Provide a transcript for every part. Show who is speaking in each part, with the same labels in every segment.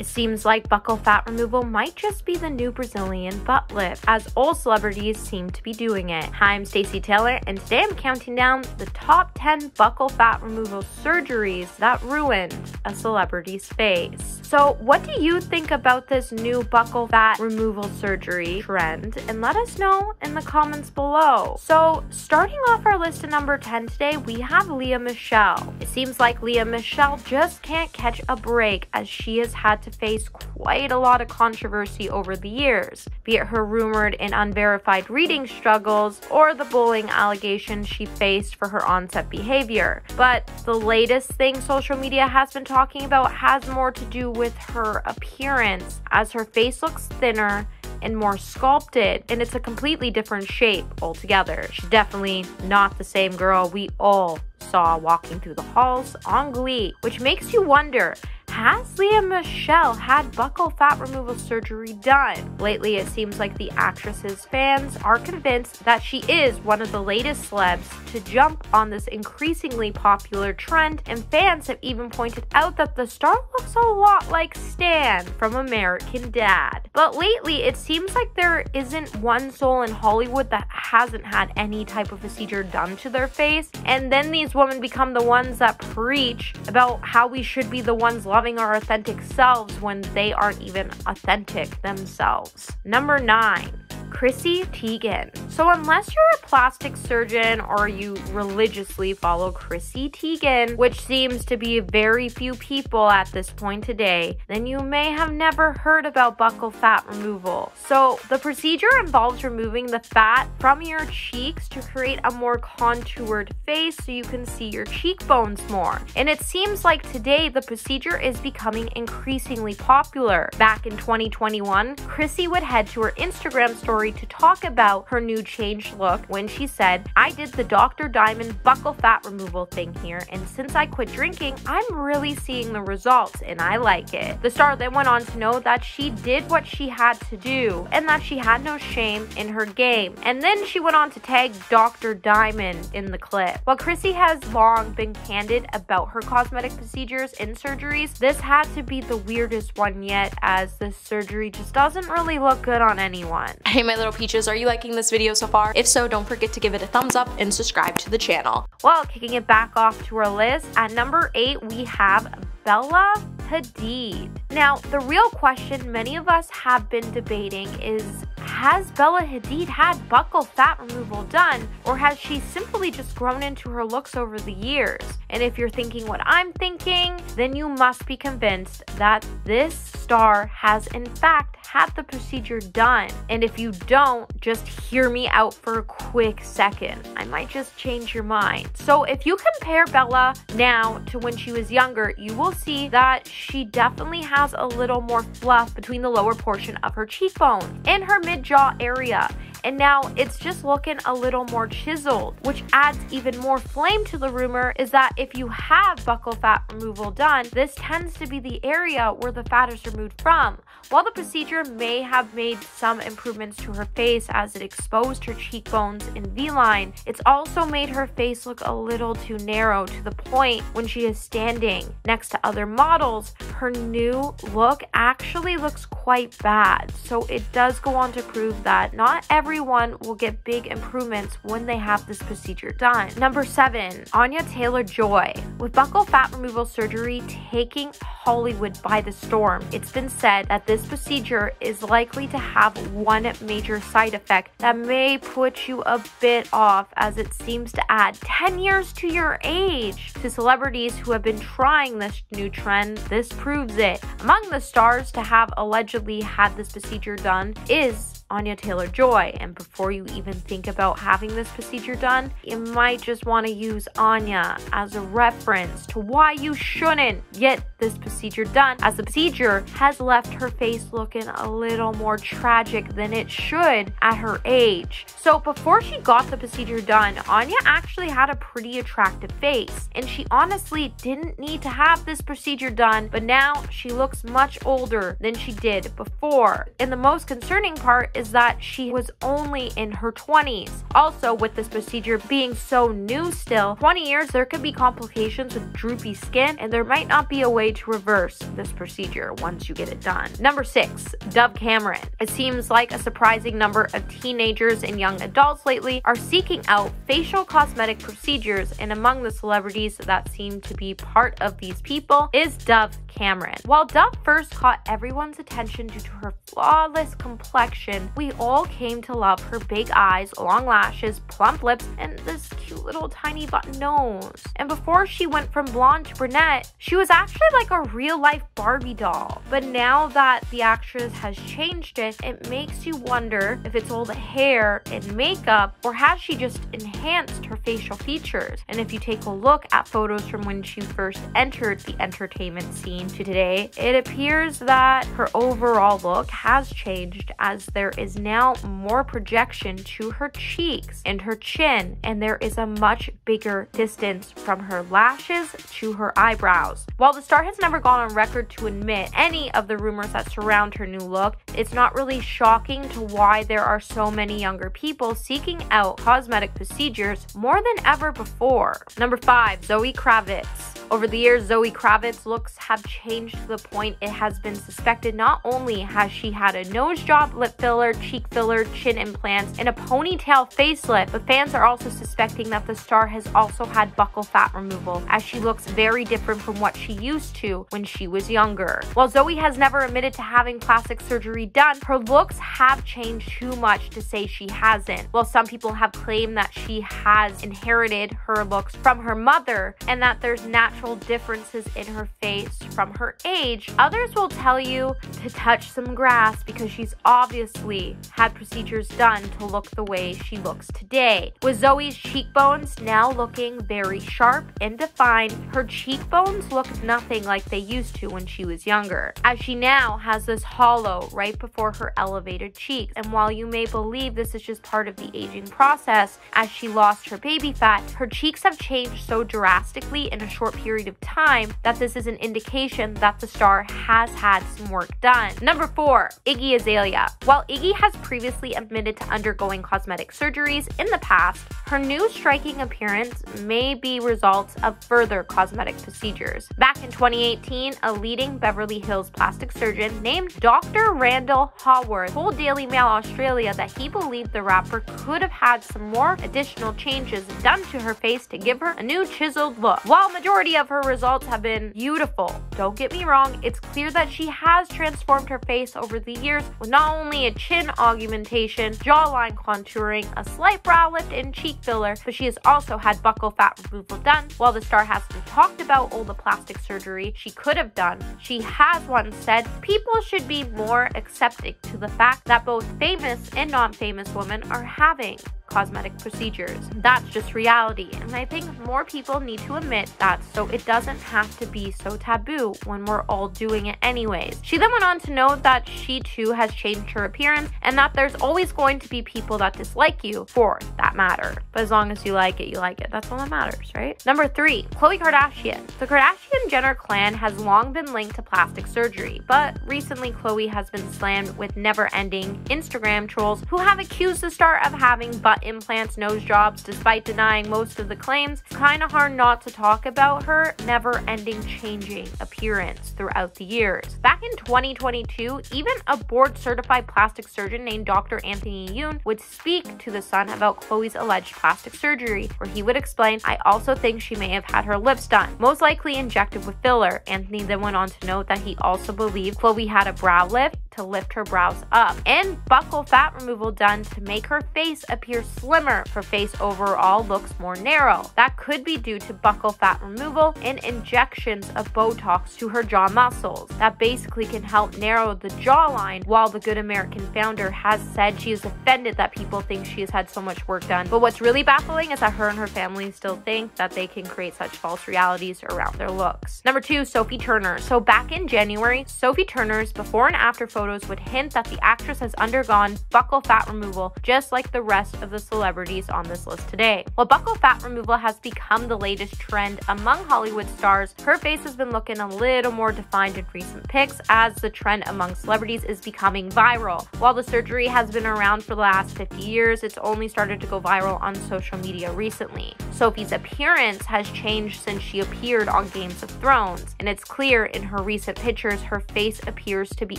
Speaker 1: It seems like buccal fat removal might just be the new Brazilian butt lift, as all celebrities seem to be doing it. Hi, I'm Stacey Taylor, and today I'm counting down the top 10 buccal fat removal surgeries that ruined a celebrity's face. So, what do you think about this new buccal fat removal surgery trend? And let us know in the comments below. So, starting off our list at number 10 today, we have Lea Michele. It seems like Lea Michele just can't catch a break as she has had to face quite a lot of controversy over the years, be it her rumored and unverified reading struggles or the bullying allegations she faced for her onset behavior. But the latest thing social media has been talking about has more to do with her appearance, as her face looks thinner and more sculpted, and it's a completely different shape altogether. She's definitely not the same girl we all saw walking through the halls on Glee, which makes you wonder has Lea Michele had buccal fat removal surgery done? Lately, it seems like the actress's fans are convinced that she is one of the latest celebs to jump on this increasingly popular trend, and fans have even pointed out that the star looks a lot like Stan from American Dad. But lately, it seems like there isn't one soul in Hollywood that hasn't had any type of procedure done to their face, and then these women become the ones that preach about how we should be the ones loving our authentic selves when they aren't even authentic themselves. Number nine, Chrissy Teigen. So, unless you're a plastic surgeon or you religiously follow Chrissy Teigen, which seems to be very few people at this point today, then you may have never heard about buccal fat removal. So, the procedure involves removing the fat from your cheeks to create a more contoured face so you can see your cheekbones more. And it seems like today the procedure is becoming increasingly popular. Back in 2021, Chrissy would head to her Instagram story story to talk about her new changed look when she said, I did the Dr. Diamond buccal fat removal thing here, and since I quit drinking, I'm really seeing the results and I like it. The star then went on to know that she did what she had to do and that she had no shame in her game. And then she went on to tag Dr. Diamond in the clip. While Chrissy has long been candid about her cosmetic procedures and surgeries, this had to be the weirdest one yet as this surgery just doesn't really look good on anyone.
Speaker 2: My little peaches, are you liking this video so far? If so, don't forget to give it a thumbs up and subscribe to the channel.
Speaker 1: Well, kicking it back off to our list, at number 8 we have Bella Hadid. Now, the real question many of us have been debating is has Bella Hadid had buccal fat removal done, or has she simply just grown into her looks over the years? And if you're thinking what I'm thinking, then you must be convinced that this star has in fact had the procedure done. And if you don't, just hear me out for a quick second. I might just change your mind. So if you compare Bella now to when she was younger, you will see that she definitely has a little more fluff between the lower portion of her cheekbone and her mid jaw area. And now it's just looking a little more chiseled, which adds even more flame to the rumor is that if you have buccal fat removal done, this tends to be the area where the fat is removed from. While the procedure may have made some improvements to her face as it exposed her cheekbones and V-line, it's also made her face look a little too narrow to the point when she is standing next to other models, her new look actually looks quite bad. So it does go on to prove that not every everyone will get big improvements when they have this procedure done. Number seven, Anya Taylor Joy. With buccal fat removal surgery taking Hollywood by the storm, it's been said that this procedure is likely to have one major side effect that may put you a bit off as it seems to add 10 years to your age. To celebrities who have been trying this new trend, this proves it. Among the stars to have allegedly had this procedure done is Anya Taylor Joy. And before you even think about having this procedure done, you might just want to use Anya as a reference to why you shouldn't get this procedure done, as the procedure has left her face looking a little more tragic than it should at her age. So before she got the procedure done, Anya actually had a pretty attractive face, and she honestly didn't need to have this procedure done, but now she looks much older than she did before. And the most concerning part is that she was only in her 20s. Also, with this procedure being so new still, 20 years there could be complications with droopy skin, and there might not be a way to reverse this procedure once you get it done. Number six, Dove Cameron. It seems like a surprising number of teenagers and young adults lately are seeking out facial cosmetic procedures, and among the celebrities that seem to be part of these people is Dove Cameron. While Dove first caught everyone's attention due to her flawless complexion, we all came to love her big eyes, long lashes, plump lips, and this cute little tiny button nose. And before she went from blonde to brunette, she was actually like a real life Barbie doll. But now that the actress has changed it, it makes you wonder if it's all the hair and makeup or has she just enhanced her facial features? And if you take a look at photos from when she first entered the entertainment scene to today, it appears that her overall look has changed as there is now more projection to her cheeks and her chin, and there is a much bigger distance from her lashes to her eyebrows. While the star has never gone on record to admit any of the rumors that surround her new look, it's not really shocking to why there are so many younger people seeking out cosmetic procedures more than ever before. Number five, Zoe Kravitz. Over the years, Zoe Kravitz looks have changed to the point it has been suspected not only has she had a nose job, lip filler, cheek filler, chin implants, and a ponytail facelift, but fans are also suspecting that the star has also had buccal fat removal, as she looks very different from what she used to when she was younger. While Zoe has never admitted to having plastic surgery done, her looks have changed too much to say she hasn't. While some people have claimed that she has inherited her looks from her mother and that there's natural natural differences in her face from her age, others will tell you to touch some grass because she's obviously had procedures done to look the way she looks today. With Zoe's cheekbones now looking very sharp and defined, her cheekbones look nothing like they used to when she was younger, as she now has this hollow right before her elevated cheeks. And while you may believe this is just part of the aging process, as she lost her baby fat, her cheeks have changed so drastically in a short period period of time that this is an indication that the star has had some work done. Number four, Iggy Azalea. While Iggy has previously admitted to undergoing cosmetic surgeries in the past, her new striking appearance may be results of further cosmetic procedures. Back in 2018, a leading Beverly Hills plastic surgeon named Dr. Randall Haworth told Daily Mail Australia that he believed the rapper could have had some more additional changes done to her face to give her a new chiseled look. While majority of her results have been beautiful. Don't get me wrong, it's clear that she has transformed her face over the years with not only a chin augmentation, jawline contouring, a slight brow lift, and cheek filler, but she has also had buccal fat removal done. While the star hasn't talked about all the plastic surgery she could have done, she has once said people should be more accepting to the fact that both famous and non famous women are having cosmetic procedures. That's just reality, and I think more people need to admit that so it doesn't have to be so taboo when we're all doing it anyways. She then went on to note that she too has changed her appearance and that there's always going to be people that dislike you for that matter. But as long as you like it, you like it. That's all that matters, right? Number three, Khloe Kardashian. The Kardashian Jenner clan has long been linked to plastic surgery, but recently Khloe has been slammed with never ending Instagram trolls who have accused the star of having butt implants, nose jobs, despite denying most of the claims. It's kind of hard not to talk about her never ending changing appearance throughout the years. Back in 2022, even a board certified plastic surgeon named Dr. Anthony Yoon would speak to The Sun about Khloe's alleged plastic surgery, where he would explain, I also think she may have had her lips done, most likely injected with filler. Anthony then went on to note that he also believed Chloe had a brow lift to lift her brows up, and buccal fat removal done to make her face appear slimmer. Her face overall looks more narrow. That could be due to buccal fat removal and injections of Botox to her jaw muscles. That basically can help narrow the jawline, while the Good American founder has said she is offended that people think she has had so much work done. But what's really baffling is that her and her family still think that they can create such false realities around their looks. Number two, Sophie Turner. So back in January, Sophie Turner's before and after photos photos would hint that the actress has undergone buccal fat removal, just like the rest of the celebrities on this list today. While buccal fat removal has become the latest trend among Hollywood stars, her face has been looking a little more defined in recent pics as the trend among celebrities is becoming viral. While the surgery has been around for the last 50 years, it's only started to go viral on social media recently. Sophie's appearance has changed since she appeared on Games of Thrones, and it's clear in her recent pictures her face appears to be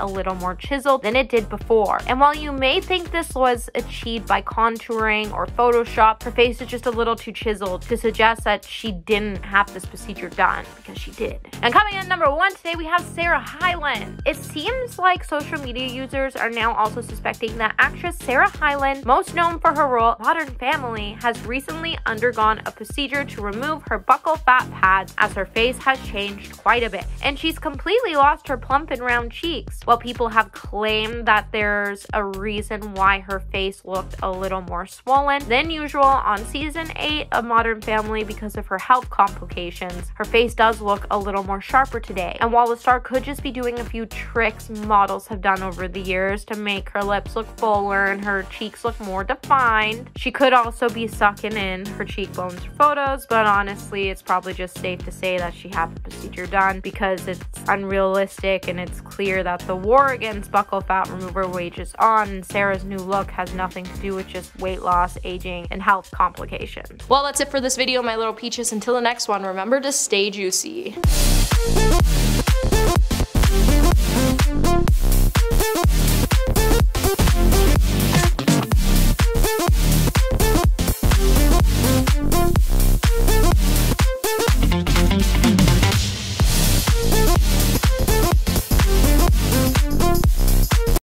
Speaker 1: a little more chiseled than it did before. And while you may think this was achieved by contouring or Photoshop, her face is just a little too chiseled to suggest that she didn't have this procedure done, because she did. And coming in number one today, we have Sarah Hyland. It seems like social media users are now also suspecting that actress Sarah Hyland, most known for her role Modern Family, has recently undergone a procedure to remove her buccal fat pads as her face has changed quite a bit. And she's completely lost her plump and round cheeks. While people have claimed that there's a reason why her face looked a little more swollen than usual on season 8 of Modern Family because of her health complications, her face does look a little more sharper today. And while the star could just be doing a few tricks models have done over the years to make her lips look fuller and her cheeks look more defined, she could also be sucking in her cheekbones for photos, but honestly, it's probably just safe to say that she had the procedure done because it's unrealistic and it's clear that the war against buccal fat remover wages on. And Sarah's new look has nothing to do with just weight loss, aging, and health complications.
Speaker 2: Well, that's it for this video, my little peaches. Until the next one, remember to stay juicy.